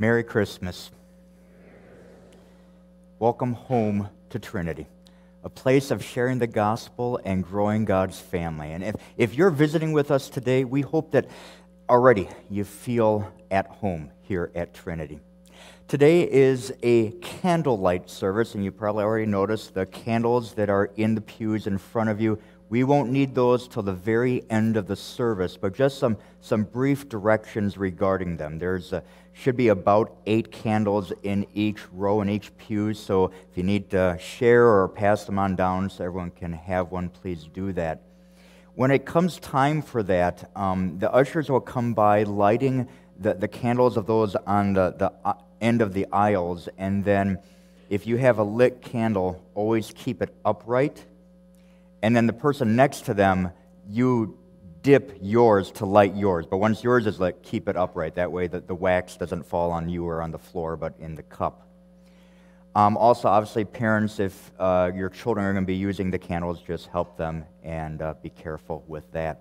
Merry Christmas. Welcome home to Trinity, a place of sharing the gospel and growing God's family. And if, if you're visiting with us today, we hope that already you feel at home here at Trinity. Today is a candlelight service, and you probably already noticed the candles that are in the pews in front of you. We won't need those till the very end of the service, but just some, some brief directions regarding them. There's a, should be about eight candles in each row in each pew, so if you need to share or pass them on down so everyone can have one, please do that. When it comes time for that, um, the ushers will come by lighting the, the candles of those on the, the uh, end of the aisles, and then if you have a lit candle, always keep it upright and then the person next to them, you dip yours to light yours. But once yours is lit, keep it upright. That way that the wax doesn't fall on you or on the floor, but in the cup. Um, also, obviously, parents, if uh, your children are going to be using the candles, just help them and uh, be careful with that.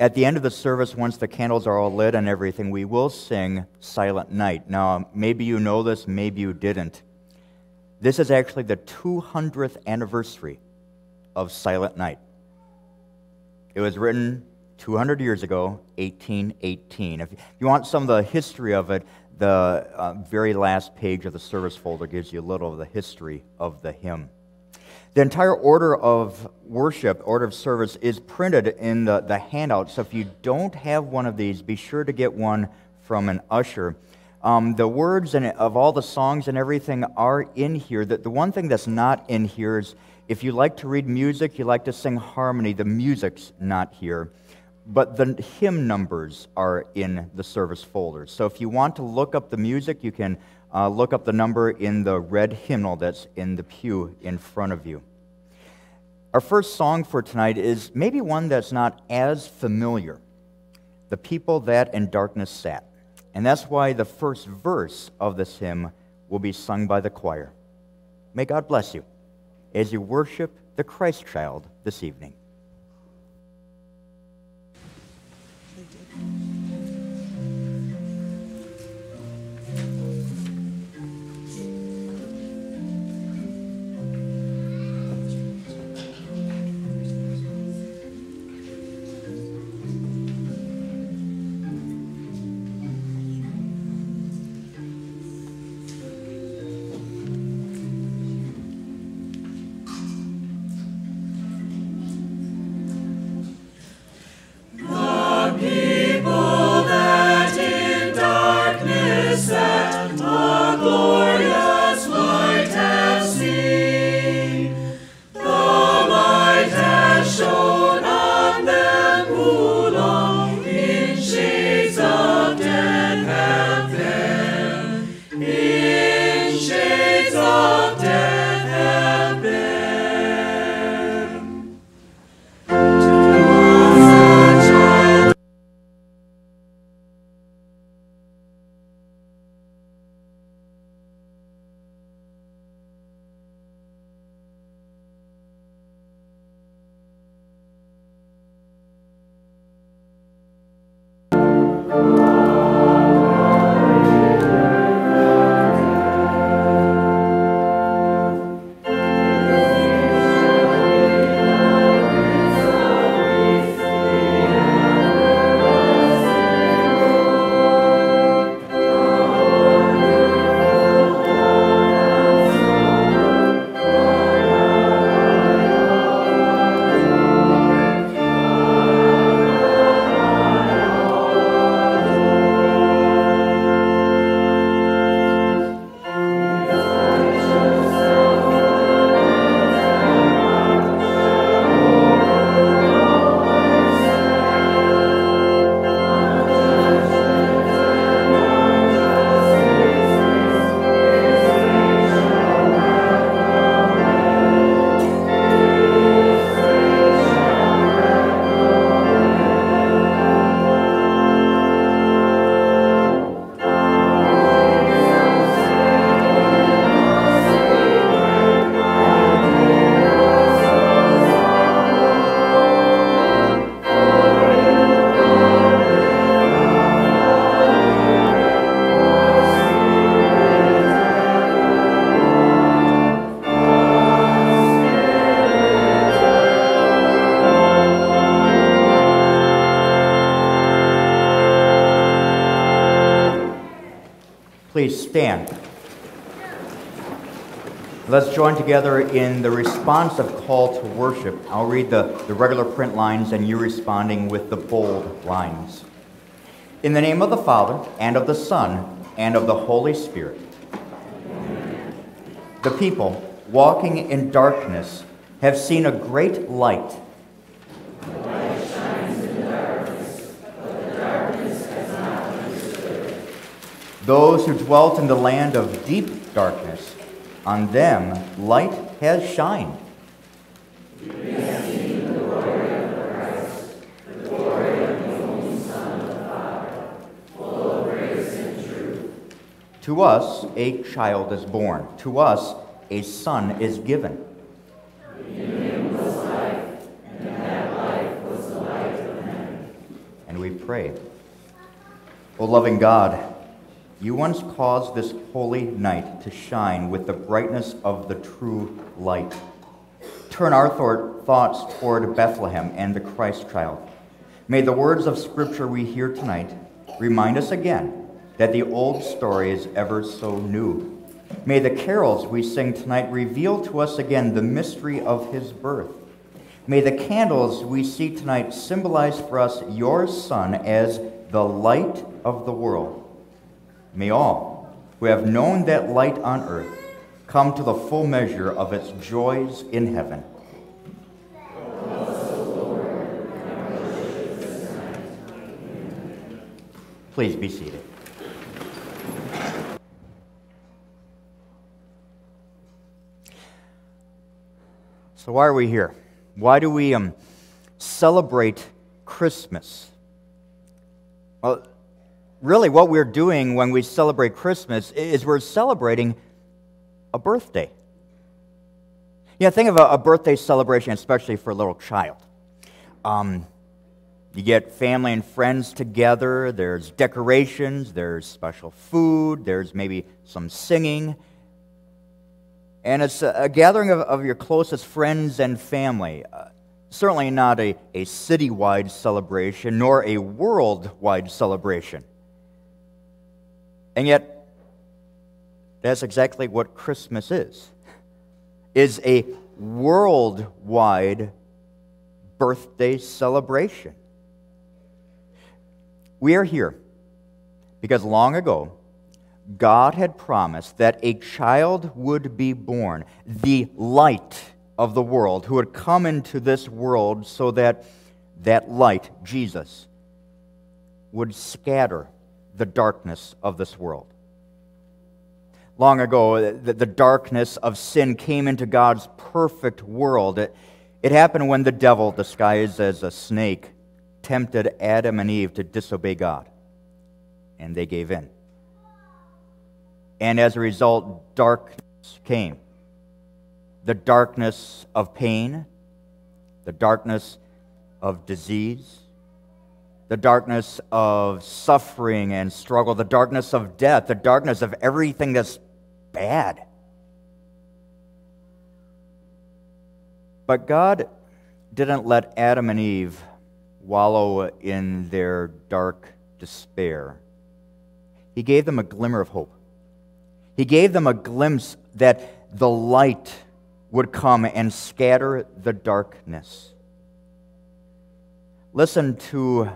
At the end of the service, once the candles are all lit and everything, we will sing Silent Night. Now, maybe you know this, maybe you didn't. This is actually the 200th anniversary of Silent Night. It was written 200 years ago, 1818. If you want some of the history of it, the uh, very last page of the service folder gives you a little of the history of the hymn. The entire order of worship, order of service, is printed in the, the handout. So if you don't have one of these, be sure to get one from an usher. Um, the words and of all the songs and everything are in here. The, the one thing that's not in here is if you like to read music, you like to sing harmony, the music's not here. But the hymn numbers are in the service folder. So if you want to look up the music, you can uh, look up the number in the red hymnal that's in the pew in front of you. Our first song for tonight is maybe one that's not as familiar The People That in Darkness Sat. And that's why the first verse of this hymn will be sung by the choir. May God bless you as you worship the Christ child this evening. Lord. Join together in the responsive call to worship. I'll read the, the regular print lines and you responding with the bold lines. In the name of the Father, and of the Son, and of the Holy Spirit. The people, walking in darkness, have seen a great light. light darkness, darkness Those who dwelt in the land of deep darkness, on them light has shined. To us a child is born, to us a son is given. And we pray. O loving God, you once caused this holy night to shine with the brightness of the true light. Turn our thoughts toward Bethlehem and the Christ child. May the words of Scripture we hear tonight remind us again that the old story is ever so new. May the carols we sing tonight reveal to us again the mystery of his birth. May the candles we see tonight symbolize for us your Son as the light of the world. May all who have known that light on earth come to the full measure of its joys in heaven. Please be seated. So, why are we here? Why do we um, celebrate Christmas? Well, really, what we're doing when we celebrate Christmas is we're celebrating a birthday. Yeah, think of a, a birthday celebration, especially for a little child. Um, you get family and friends together, there's decorations, there's special food, there's maybe some singing. And it's a, a gathering of, of, your closest friends and family. Uh, certainly not a, a citywide celebration, nor a worldwide celebration. And yet, that's exactly what Christmas is. Is a worldwide birthday celebration. We are here because long ago, God had promised that a child would be born, the light of the world, who would come into this world so that that light, Jesus, would scatter the darkness of this world. Long ago, the, darkness of sin came into God's perfect world. It, it happened when the devil, disguised as a snake, tempted Adam and Eve to disobey God, and they gave in. And as a result, darkness came the darkness of pain, the darkness of disease, the darkness of suffering and struggle, the darkness of death, the darkness of everything that's bad. But God didn't let Adam and Eve wallow in their dark despair. He gave them a glimmer of hope. He gave them a glimpse that the light would come and scatter the darkness. Listen to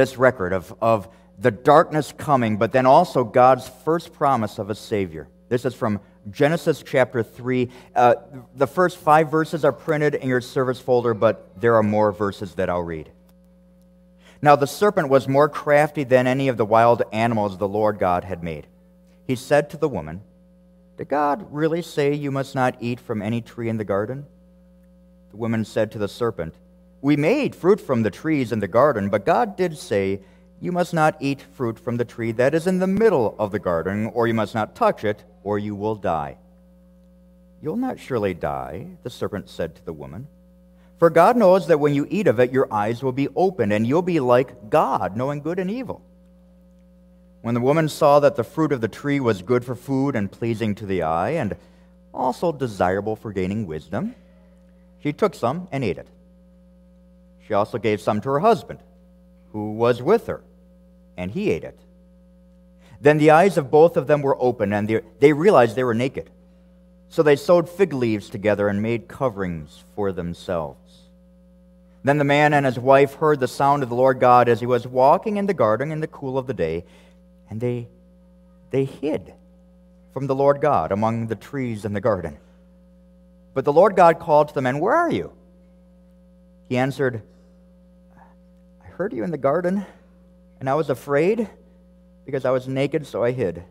this record of, of the darkness coming, but then also God's first promise of a Savior. This is from Genesis chapter 3. Uh, the first five verses are printed in your service folder, but there are more verses that I'll read. Now the serpent was more crafty than any of the wild animals the Lord God had made. He said to the woman, Did God really say you must not eat from any tree in the garden? The woman said to the serpent, we made fruit from the trees in the garden, but God did say, You must not eat fruit from the tree that is in the middle of the garden, or you must not touch it, or you will die. You'll not surely die, the serpent said to the woman. For God knows that when you eat of it, your eyes will be opened, and you'll be like God, knowing good and evil. When the woman saw that the fruit of the tree was good for food and pleasing to the eye, and also desirable for gaining wisdom, she took some and ate it. She also gave some to her husband, who was with her, and he ate it. Then the eyes of both of them were open, and they, realized they were naked. So they sewed fig leaves together and made coverings for themselves. Then the man and his wife heard the sound of the Lord God as he was walking in the garden in the cool of the day, and they, they hid from the Lord God among the trees in the garden. But the Lord God called to the man, Where are you? He answered, heard you in the garden, and I was afraid because I was naked, so I hid.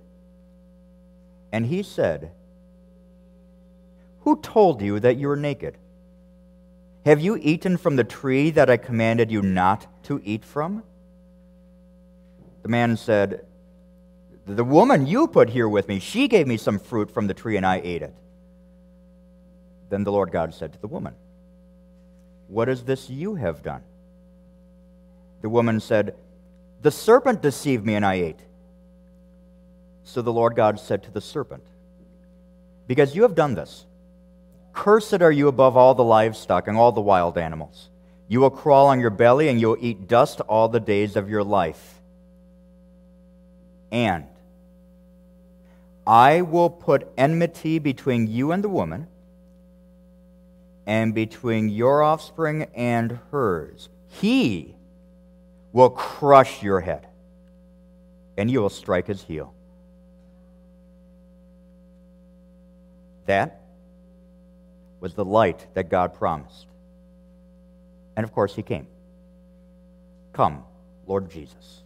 And he said, Who told you that you were naked? Have you eaten from the tree that I commanded you not to eat from? The man said, The woman you put here with me, she gave me some fruit from the tree, and I ate it. Then the Lord God said to the woman, What is this you have done? The woman said, The serpent deceived me, and I ate. So the Lord God said to the serpent, Because you have done this, cursed are you above all the livestock and all the wild animals. You will crawl on your belly, and you will eat dust all the days of your life. And I will put enmity between you and the woman, and between your offspring and hers. He will crush your head, and you will strike his heel. That was the light that God promised. And of course, he came. Come, Lord Jesus.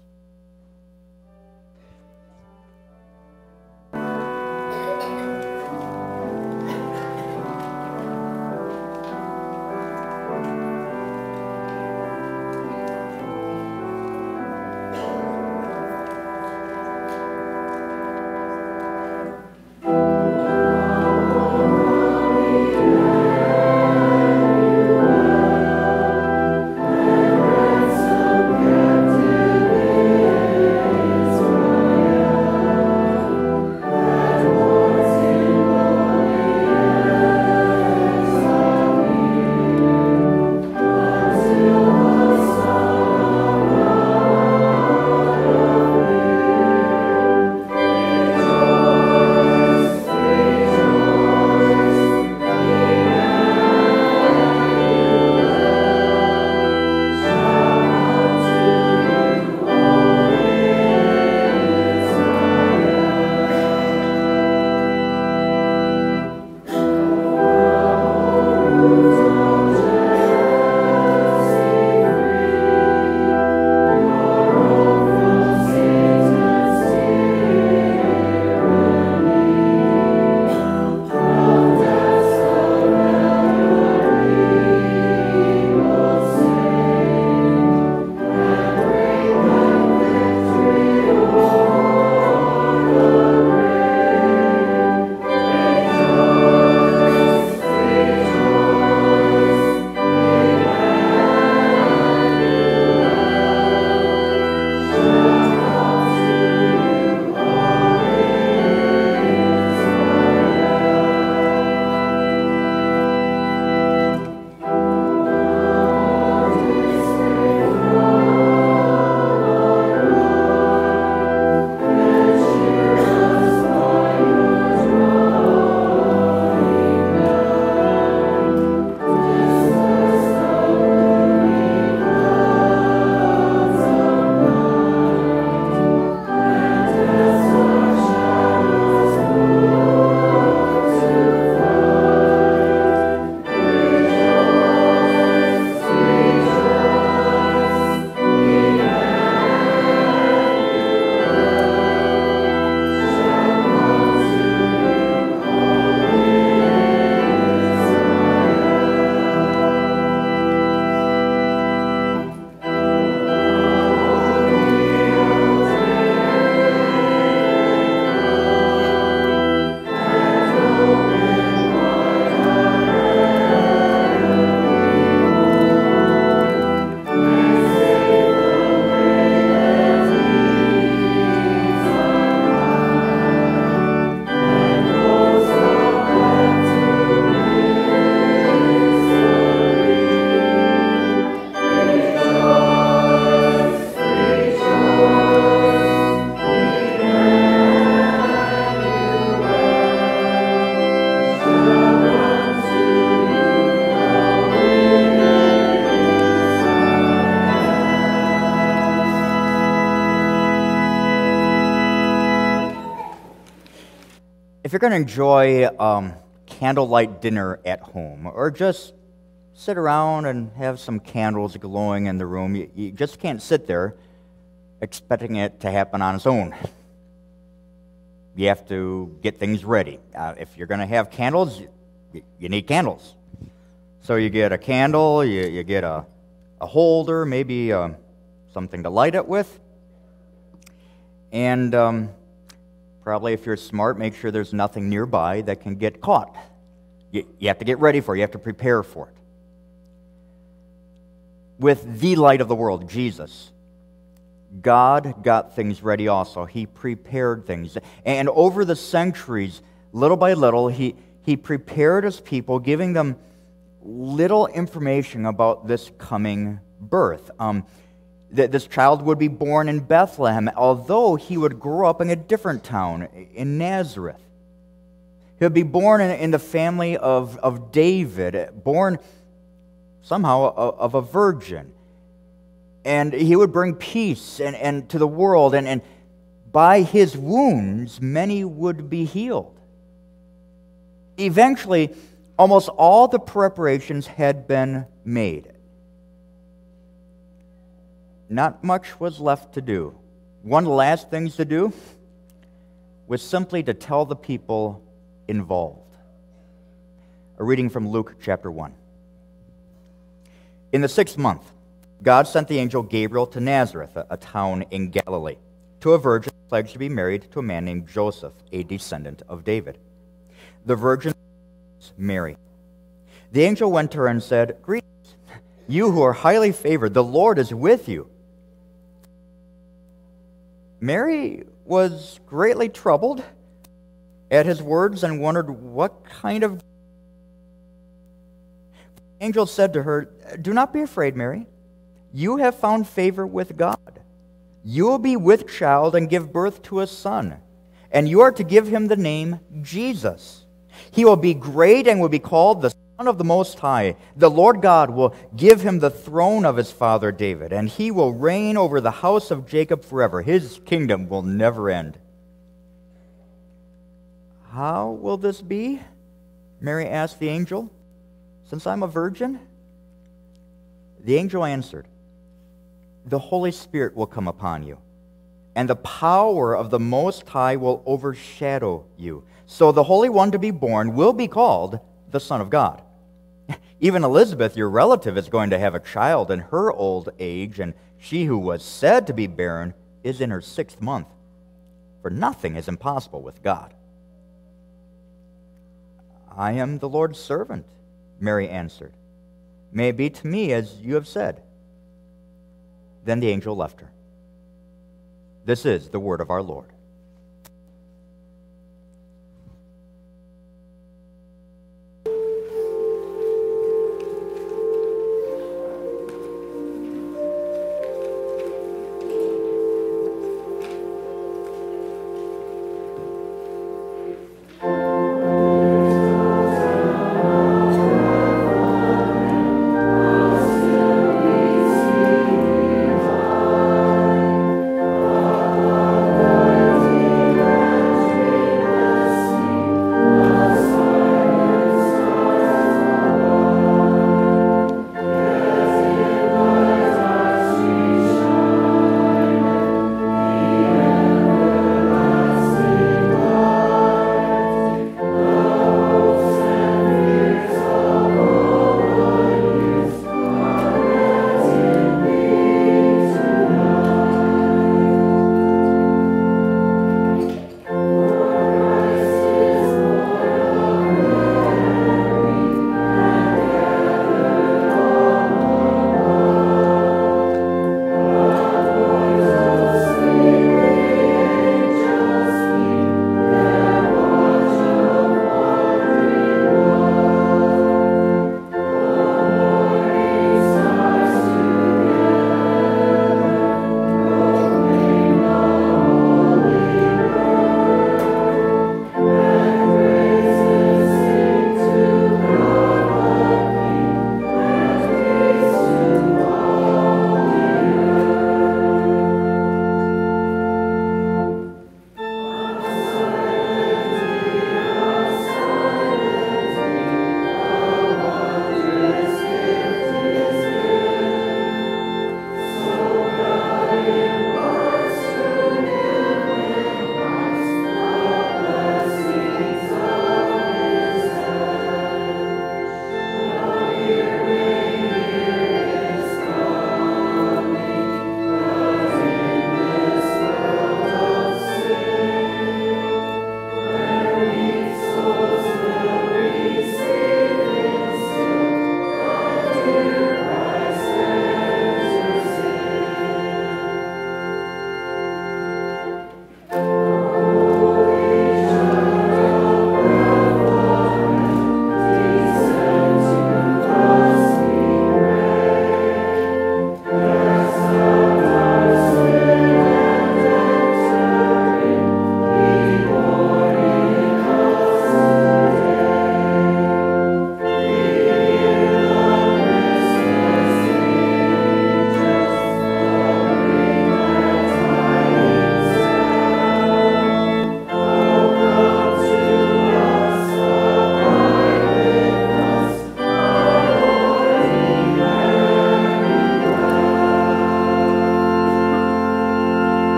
To enjoy um, candlelight dinner at home or just sit around and have some candles glowing in the room, you, you just can't sit there expecting it to happen on its own. You have to get things ready. Uh, if you're going to have candles, you, you, need candles. So you get a candle, you, you get a, a holder, maybe uh, something to light it with. And um, probably if you're smart, make sure there's nothing nearby that can get caught. You, you have to get ready for it, you have to prepare for it. With the light of the world, Jesus, God got things ready also. He prepared things. And over the centuries, little by little, he, he prepared his people, giving them little information about this coming birth. Um, that this child would be born in Bethlehem, although he would grow up in a different town, in Nazareth. He would be born in, in the family of, of David, born somehow of, of a virgin. And he would bring peace and, and to the world, and, and by his wounds, many would be healed. Eventually, almost all the preparations had been made not much was left to do. One of the last things to do was simply to tell the people involved. A reading from Luke chapter 1. In the sixth month, God sent the angel Gabriel to Nazareth, a town in Galilee, to a virgin pledged to be married to a man named Joseph, a descendant of David. The virgin was Mary. The angel went to her and said, Greetings, you who are highly favored, the Lord is with you. Mary was greatly troubled at his words and wondered what kind of. Angel said to her, Do not be afraid, Mary. You have found favor with God. You will be with child and give birth to a son, and you are to give him the name Jesus. He will be great and will be called the Son of the Most High, the Lord God will give him the throne of his father David, and he will reign over the house of Jacob forever. His kingdom will never end. How will this be? Mary asked the angel, since I'm a virgin? The angel answered, The Holy Spirit will come upon you, and the power of the Most High will overshadow you. So the Holy One to be born will be called the Son of God. Even Elizabeth, your relative, is going to have a child in her old age, and she who was said to be barren is in her sixth month. For nothing is impossible with God. I am the Lord's servant, Mary answered. May it be to me as you have said. Then the angel left her. This is the word of our Lord.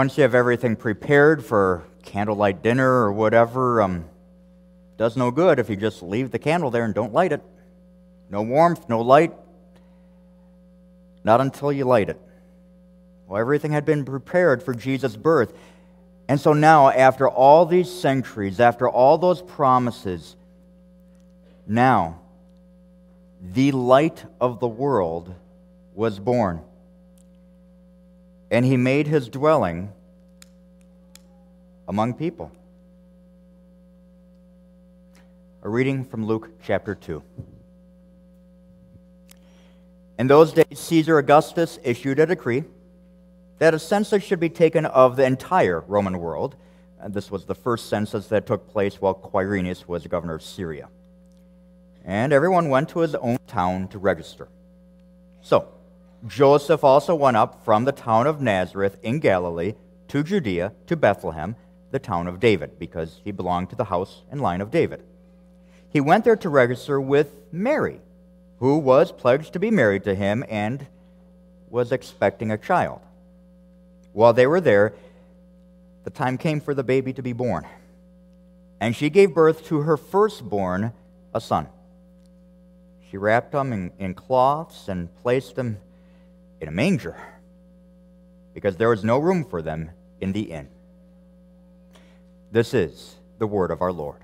Once you have everything prepared for candlelight dinner or whatever, um, does no good if you just leave the candle there and don't light it. No warmth, no light. Not until you light it. Well, everything had been prepared for Jesus' birth. And so now, after all these centuries, after all those promises, now the light of the world was born. And he made his dwelling among people. A reading from Luke chapter 2. In those days, Caesar Augustus issued a decree that a census should be taken of the entire Roman world. And this was the first census that took place while Quirinius was governor of Syria. And everyone went to his own town to register. So, Joseph also went up from the town of Nazareth in Galilee to Judea to Bethlehem, the town of David, because he belonged to the house and line of David. He went there to register with Mary, who was pledged to be married to him and was expecting a child. While they were there, the time came for the baby to be born. And she gave birth to her firstborn, a son. She wrapped him in, in cloths and placed him in a manger because there was no room for them in the inn. This is the word of our Lord.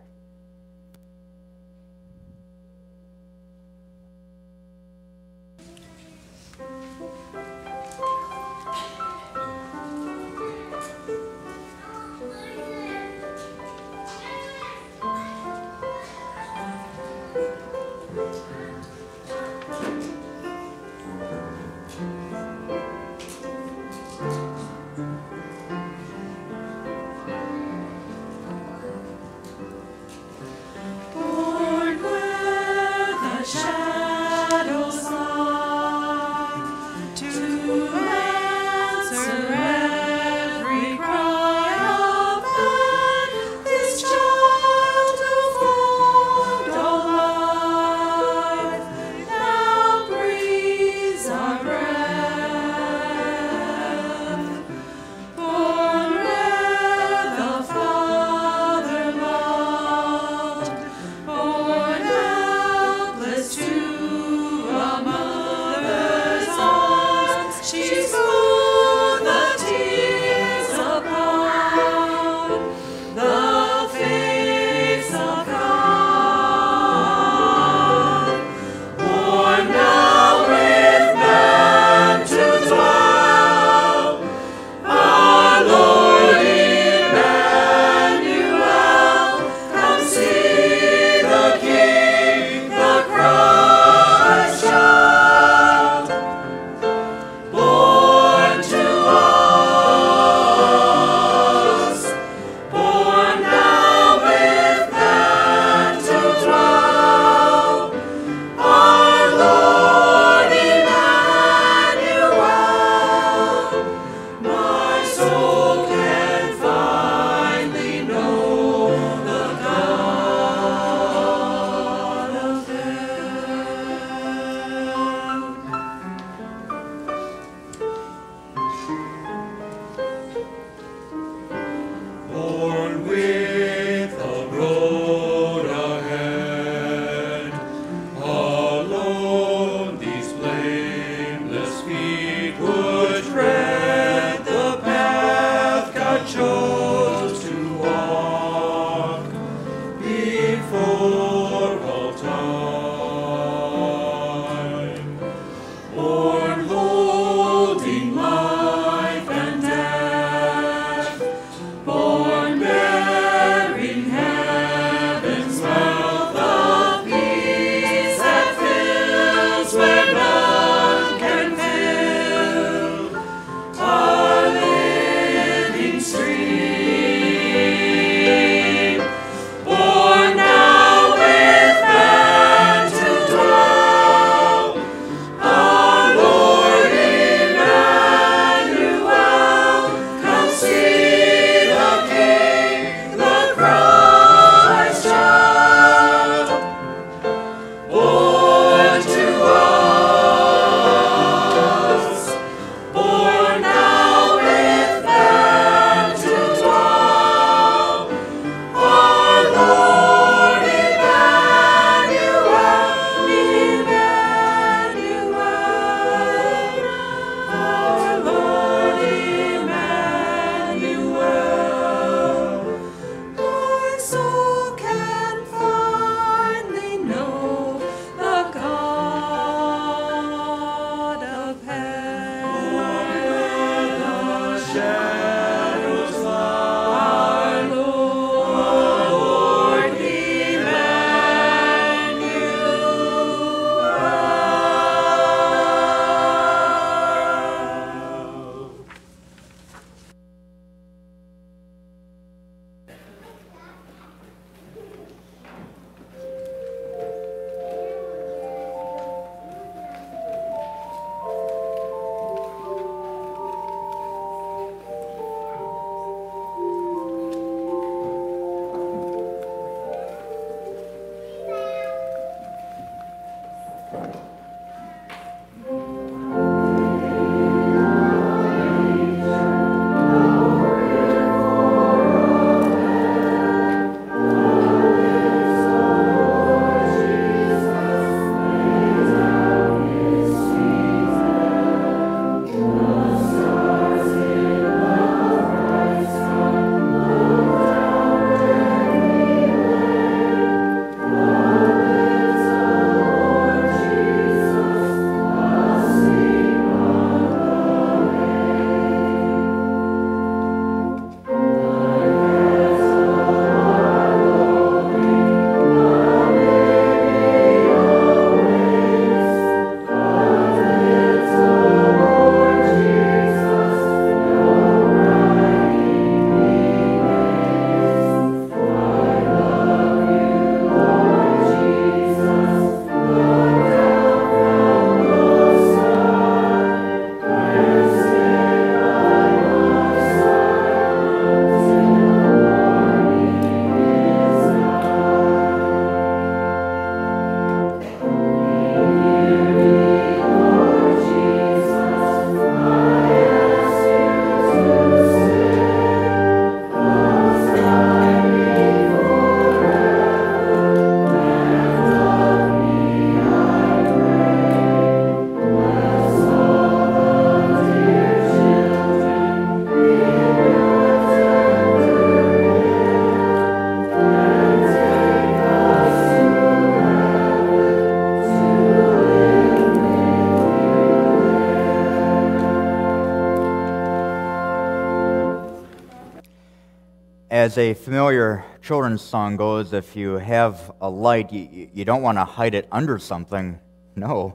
As a familiar children's song goes, if you have a light, you, you don't want to hide it under something. No.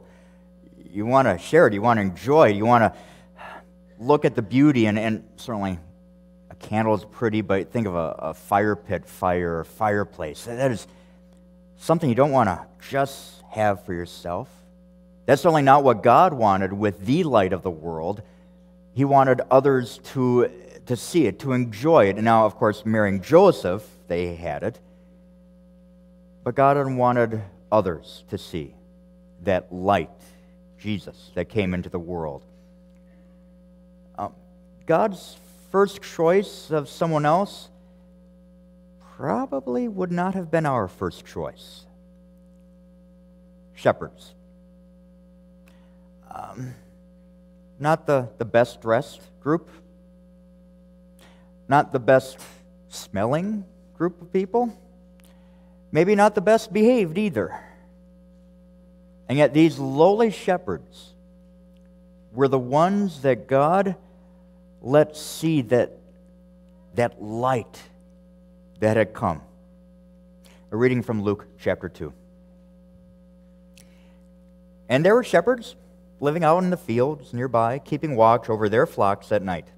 You want to share it. You want to enjoy it. You want to look at the beauty, and, and certainly a candle is pretty, but think of a, a fire pit fire fireplace. That is something you don't want to just have for yourself. That's certainly not what God wanted with the light of the world. He wanted others to to see it, to enjoy it. And now, of course, Mary and Joseph, they had it. But God wanted others to see that light, Jesus, that came into the world. Um, God's first choice of someone else probably would not have been our first choice shepherds. Um, not the, the best dressed group, not the best smelling group of people, maybe not the best behaved either. And yet, these lowly shepherds were the ones that God let see that, that light that had come. A reading from Luke chapter 2. And there were shepherds living out in the fields nearby, keeping watch over their flocks at night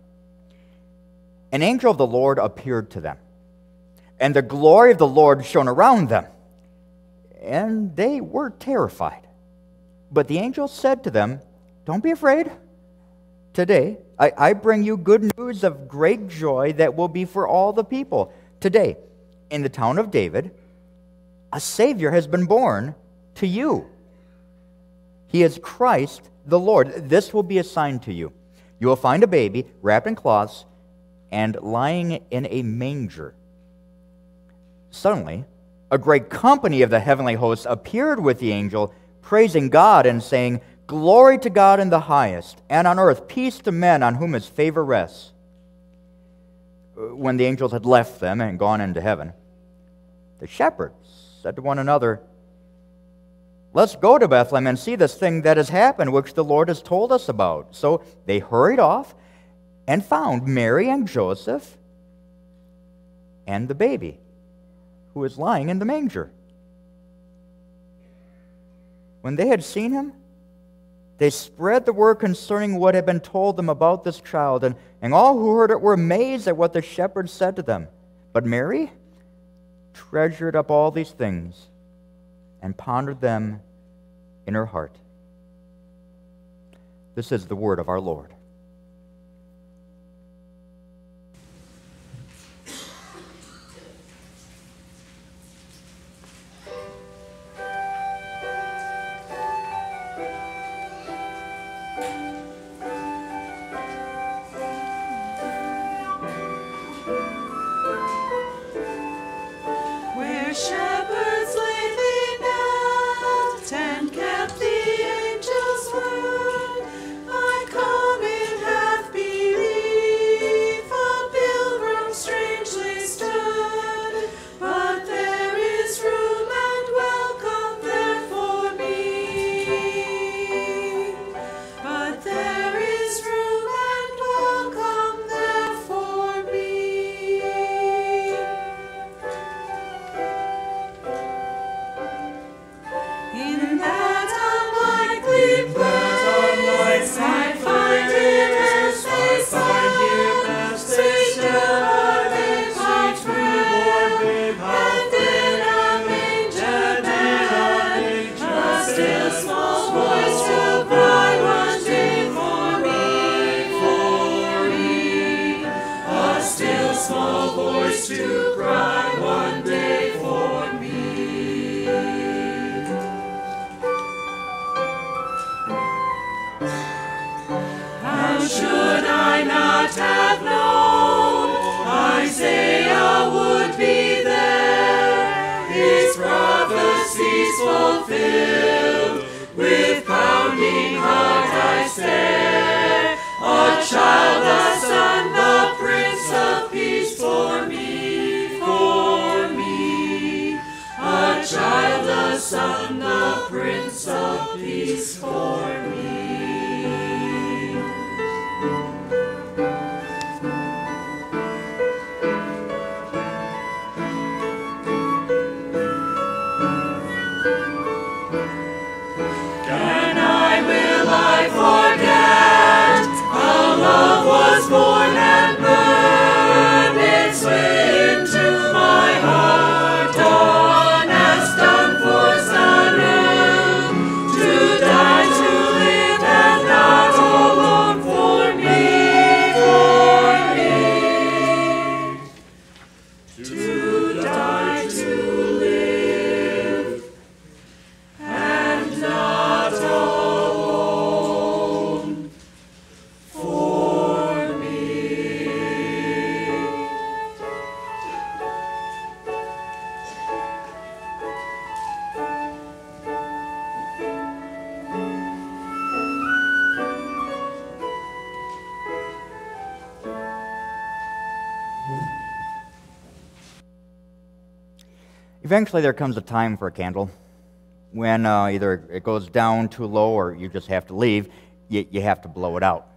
an angel of the Lord appeared to them, and the glory of the Lord shone around them, and they were terrified. But the angel said to them, Don't be afraid. Today, I, I bring you good news of great joy that will be for all the people. Today, in the town of David, a Savior has been born to you. He is Christ the Lord. This will be a sign to you. You will find a baby wrapped in cloths and lying in a manger. Suddenly, a great company of the heavenly hosts appeared with the angel, praising God and saying, Glory to God in the highest, and on earth peace to men on whom his favor rests. When the angels had left them and gone into heaven, the shepherds said to one another, Let's go to Bethlehem and see this thing that has happened, which the Lord has told us about. So they hurried off and found Mary and Joseph and the baby who was lying in the manger. When they had seen him, they spread the word concerning what had been told them about this child, and, and all who heard it were amazed at what the shepherds said to them. But Mary treasured up all these things and pondered them in her heart. This is the word of our Lord. Eventually, there comes a time for a candle when uh, either it goes down too low or you just have to leave, you, you have to blow it out.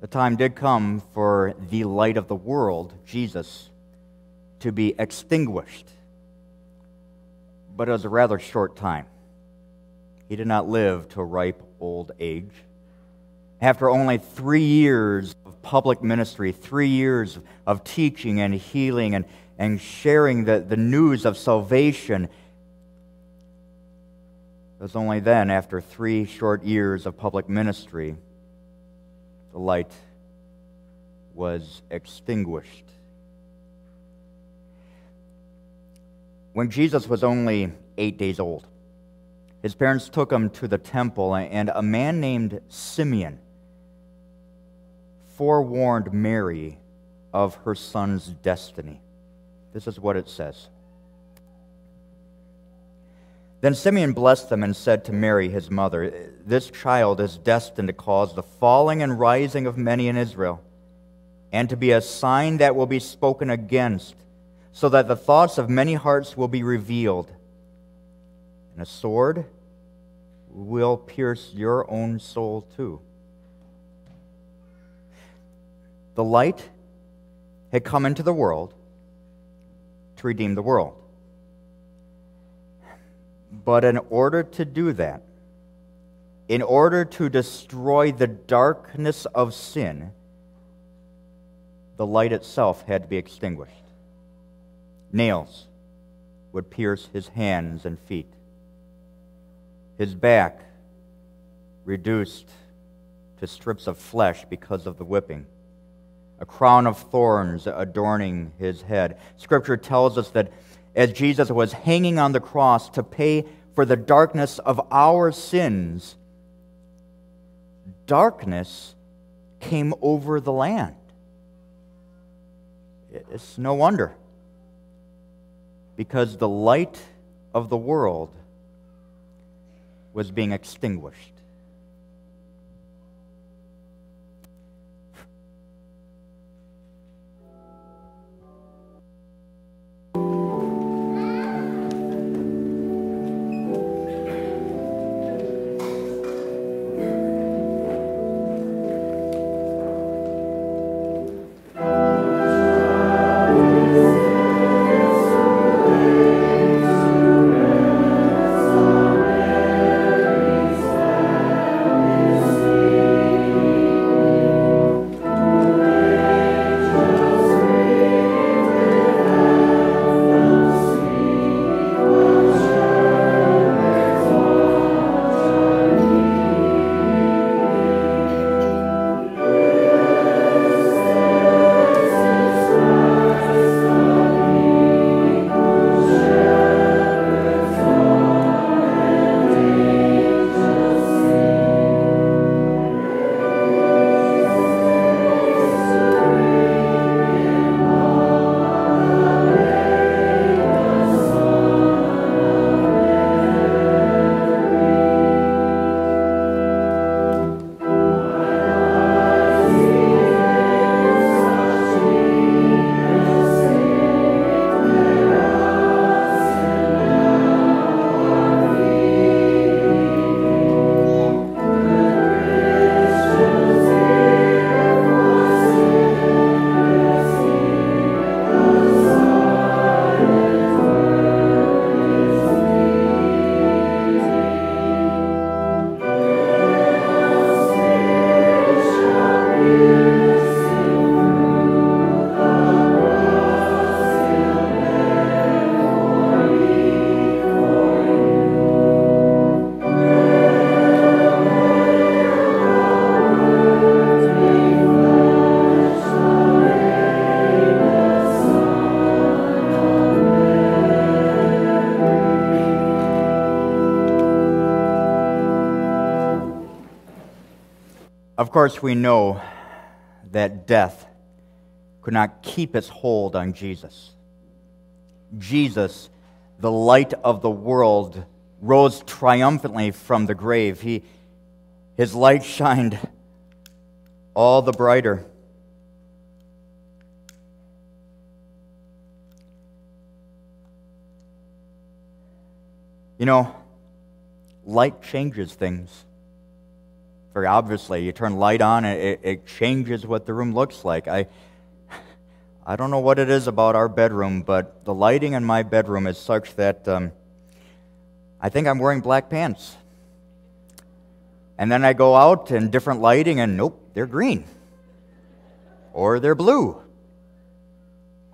The time did come for the light of the world, Jesus, to be extinguished. But it was a rather short time. He did not live to ripe old age. After only three years of public ministry, three years of teaching and healing and, and sharing the, the news of salvation. It was only then, after three short years of public ministry, the light was extinguished. When Jesus was only eight days old, his parents took him to the temple, and a man named Simeon forewarned Mary of her son's destiny. This is what it says. Then Simeon blessed them and said to Mary, his mother, This child is destined to cause the falling and rising of many in Israel, and to be a sign that will be spoken against, so that the thoughts of many hearts will be revealed. And a sword will pierce your own soul too. The light had come into the world to redeem the world. But in order to do that, in order to destroy the darkness of sin, the light itself had to be extinguished. Nails would pierce his hands and feet, his back reduced to strips of flesh because of the whipping a crown of thorns adorning his head. Scripture tells us that as Jesus was hanging on the cross to pay for the darkness of our sins, darkness came over the land. It's no wonder, because the light of the world was being extinguished. Of course, we know that death could not keep its hold on Jesus. Jesus, the light of the world, rose triumphantly from the grave. He, his light shined all the brighter. You know, light changes things. Very obviously, you turn light on, it, it changes what the room looks like. I, I don't know what it is about our bedroom, but the lighting in my bedroom is such that um, I think I'm wearing black pants. And then I go out in different lighting, and nope, they're green. Or they're blue.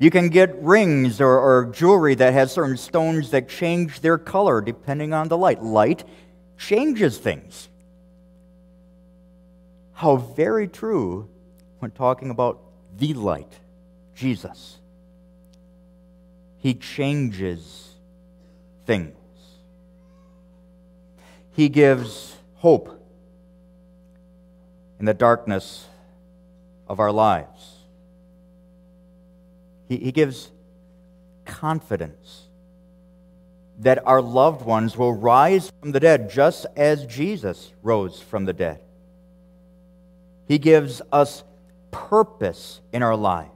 You can get rings or, or, jewelry that has certain stones that change their color depending on the light. Light changes things. How very true when talking about the light, Jesus. He changes things. He gives hope in the darkness of our lives. He, he gives confidence that our loved ones will rise from the dead just as Jesus rose from the dead. He gives us purpose in our lives.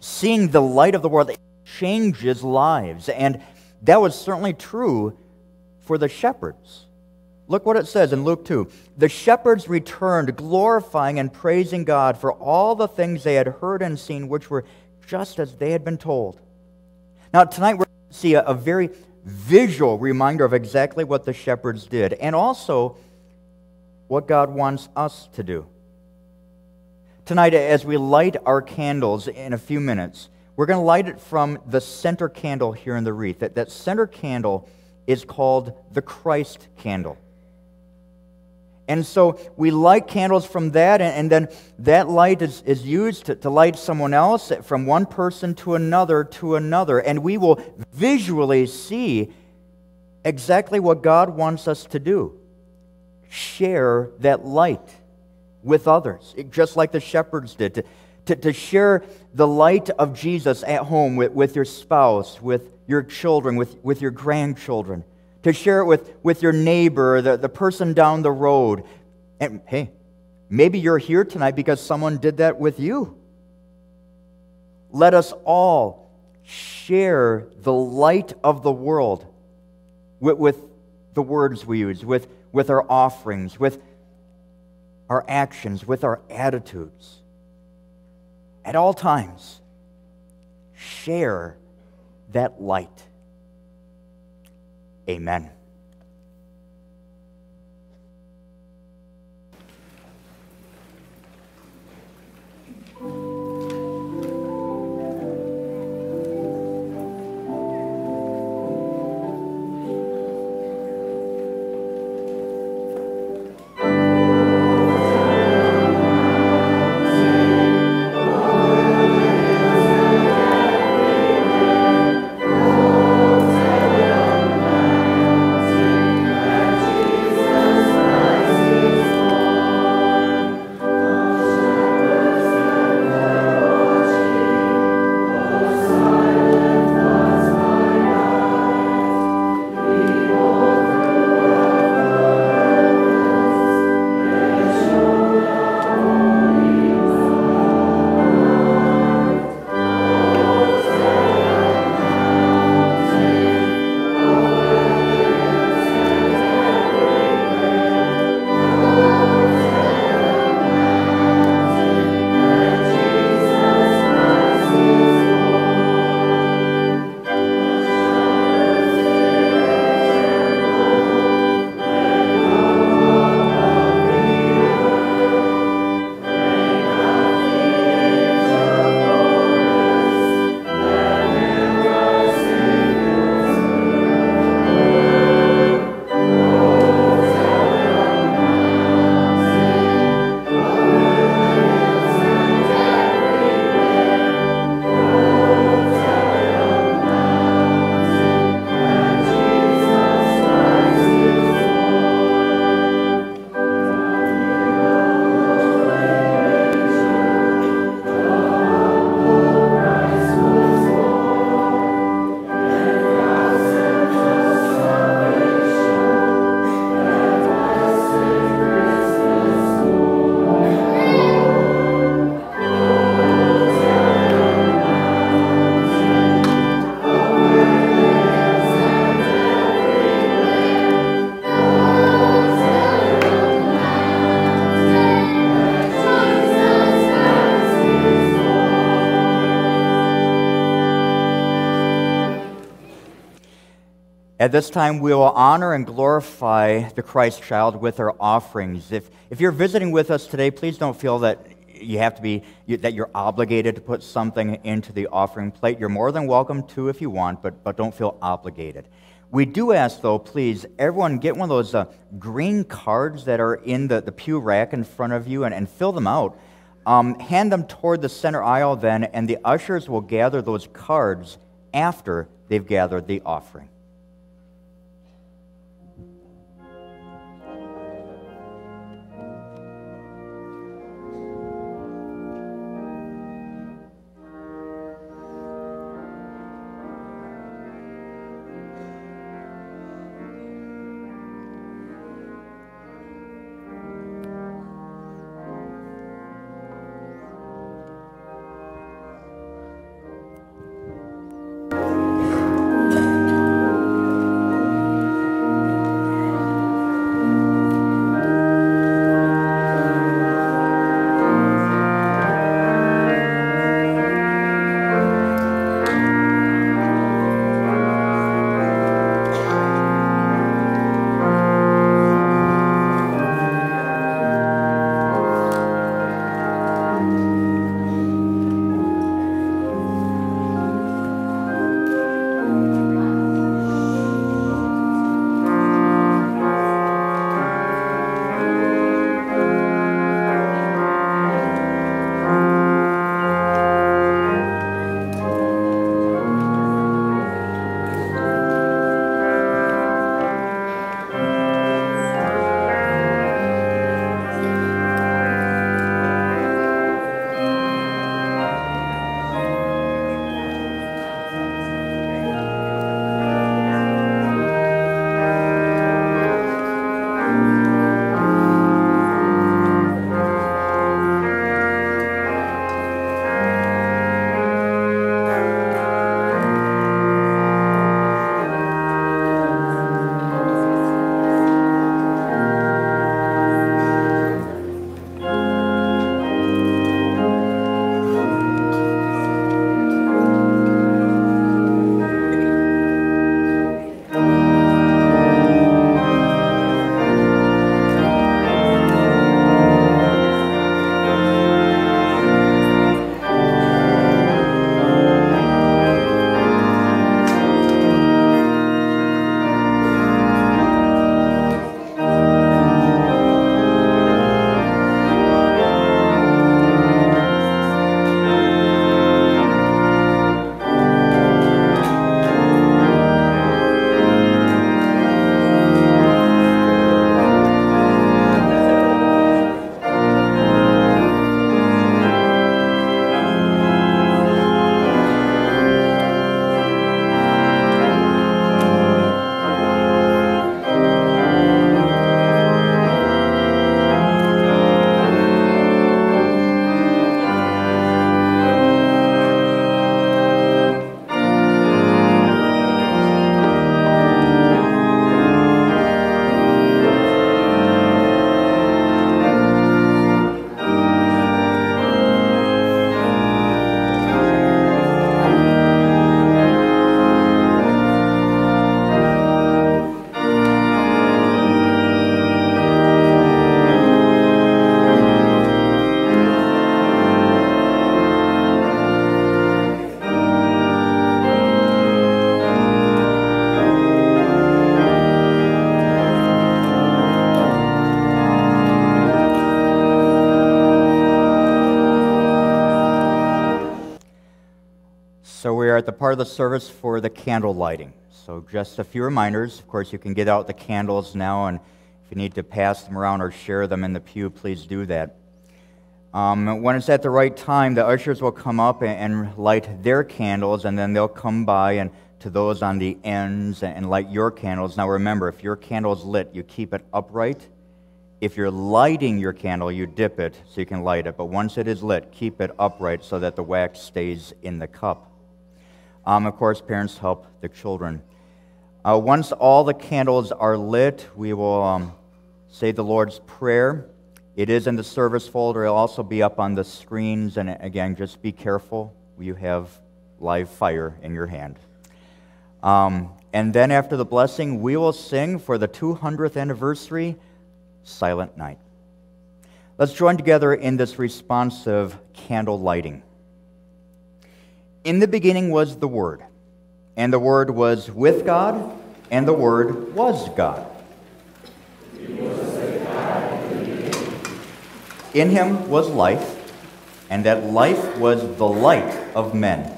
Seeing the light of the world changes lives, and that was certainly true for the shepherds. Look what it says in Luke 2. The shepherds returned, glorifying and praising God for all the things they had heard and seen, which were just as they had been told. Now, tonight we're going to see a, a very visual reminder of exactly what the shepherds did, and also what God wants us to do. Tonight, as we light our candles in a few minutes, we're going to light it from the center candle here in the wreath. That, that center candle is called the Christ candle. And so we light candles from that, and, and then that light is, is used to, to light someone else from one person to another to another. And we will visually see exactly what God wants us to do share that light with others, just like the shepherds did, to, to, to share the light of Jesus at home with, with your spouse, with your children, with, with your grandchildren, to share it with, with your neighbor, the, the person down the road. And hey, maybe you're here tonight because someone did that with you. Let us all share the light of the world with, with the words we use, with with our offerings, with our actions, with our attitudes. At all times, share that light. Amen. At this time, we will honor and glorify the Christ child with our offerings. If, if you're visiting with us today, please don't feel that you have to be, that you're obligated to put something into the offering plate. You're more than welcome to if you want, but, but don't feel obligated. We do ask, though, please, everyone get one of those uh, green cards that are in the, the pew rack in front of you and, and fill them out. Um, hand them toward the center aisle then, and the ushers will gather those cards after they've gathered the offering. The part of the service for the candle lighting. So, just a few reminders. Of course, you can get out the candles now, and if you need to pass them around or share them in the pew, please do that. Um, when it's at the right time, the ushers will come up and, light their candles, and then they'll come by and to those on the ends and light your candles. Now, remember, if your candle is lit, you keep it upright. If you're lighting your candle, you dip it so you can light it. But once it is lit, keep it upright so that the wax stays in the cup. Um, of course, parents help the children. Uh, once all the candles are lit, we will um, say the Lord's Prayer. It is in the service folder. It'll also be up on the screens. And again, just be careful. You have live fire in your hand. Um, And then after the blessing, we will sing for the 200th anniversary, Silent Night. Let's join together in this responsive candle lighting. In the beginning was the Word, and the Word was with God, and the Word was God. In him was life, and that life was the light of men.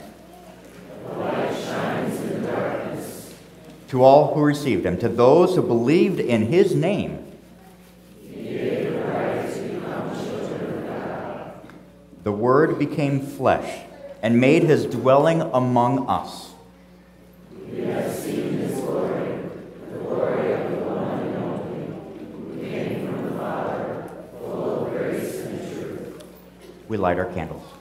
To all who received him, to those who believed in his name, the Word became flesh and made his dwelling among us. We have seen his glory, the glory of the one and only, who came from the Father, full of grace and truth. We light our candles.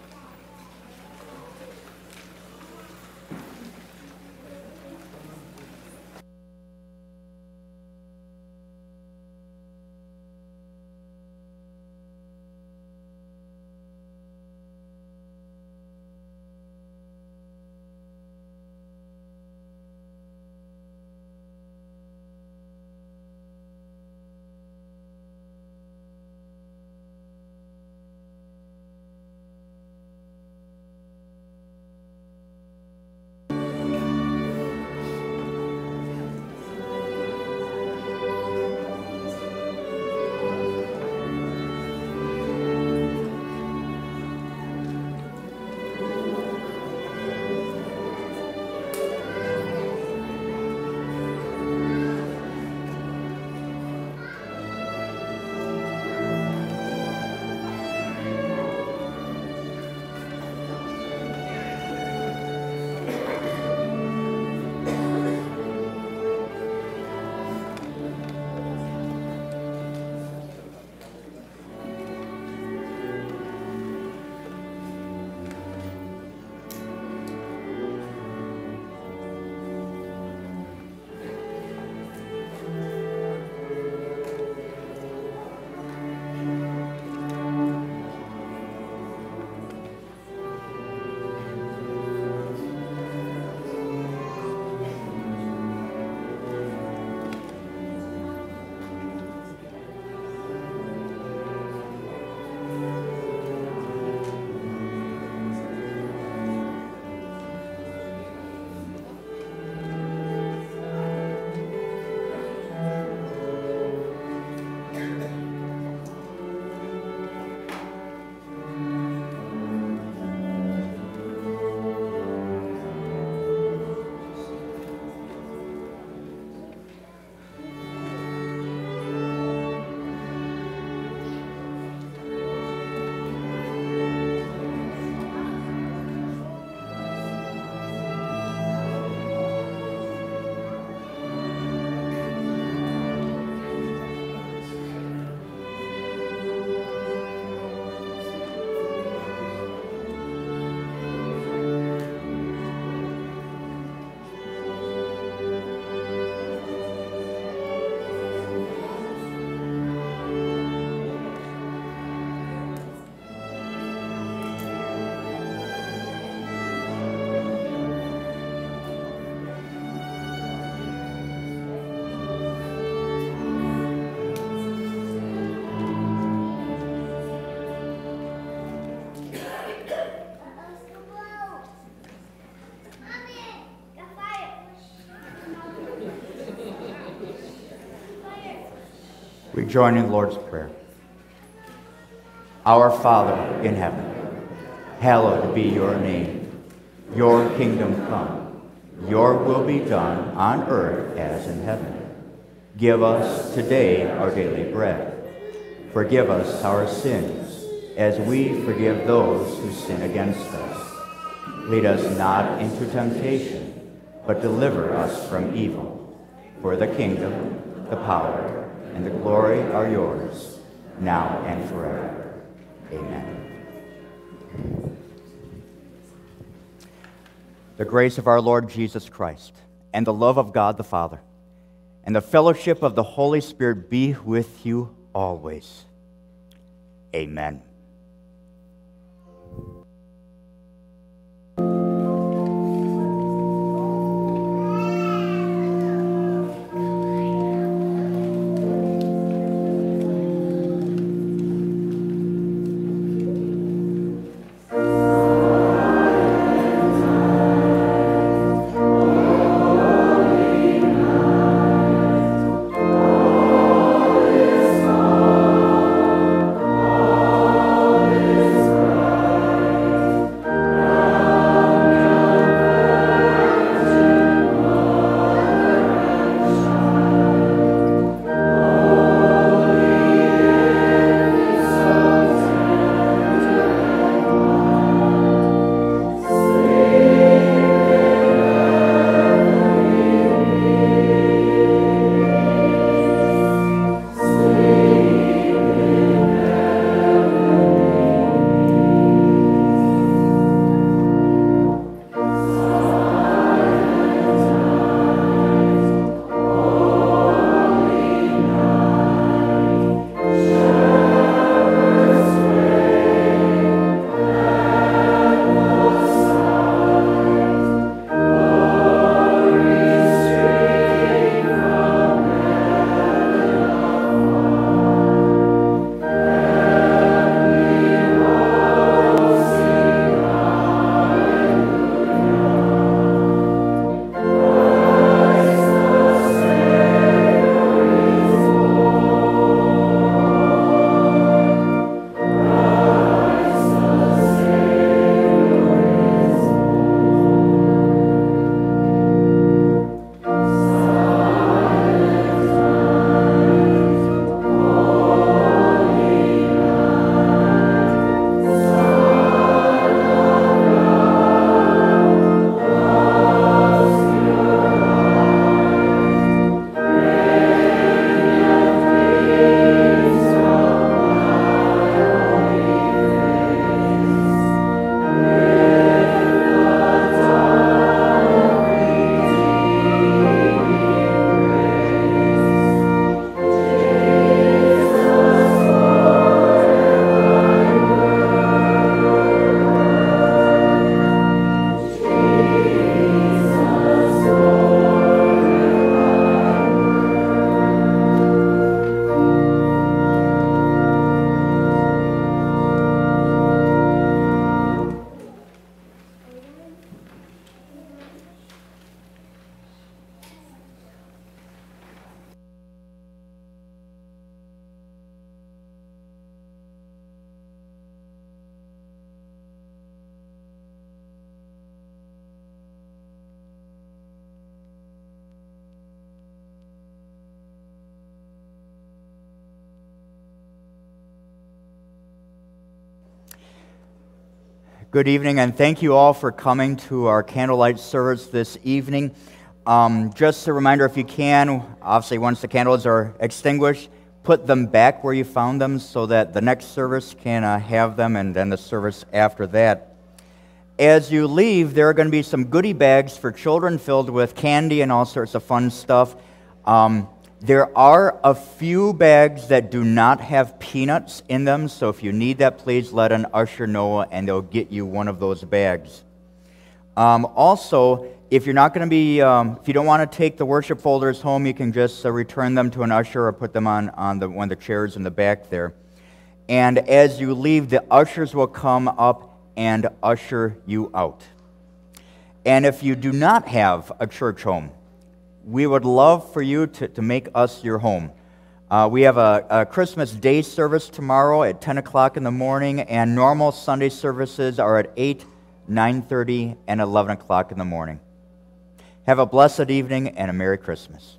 We join in the Lord's Prayer. Our Father in heaven, hallowed be your name. Your kingdom come. Your will be done on earth as in heaven. Give us today our daily bread. Forgive us our sins, as we forgive those who sin against us. Lead us not into temptation, but deliver us from evil. For the kingdom, the power, and the glory are yours, now and forever. Amen. The grace of our Lord Jesus Christ, and the love of God the Father, and the fellowship of the Holy Spirit be with you always. Amen. Good evening, and thank you all for coming to our candlelight service this evening. Um, just a reminder if you can, obviously, once the candles are extinguished, put them back where you found them so that the next service can uh, have them and then the service after that. As you leave, there are going to be some goodie bags for children filled with candy and all sorts of fun stuff. Um, there are a few bags that do not have peanuts in them, so if you need that, please let an usher know and they'll get you one of those bags. Um, also, if you're not going to be, um, if you don't want to take the worship folders home, you can just uh, return them to an usher or put them on, on the, one of the chairs in the back there. And as you leave, the ushers will come up and usher you out. And if you do not have a church home, we would love for you to, to make us your home. Uh, we have a, a, Christmas Day service tomorrow at 10 o'clock in the morning, and normal Sunday services are at 8, 9.30, and 11 o'clock in the morning. Have a blessed evening and a Merry Christmas.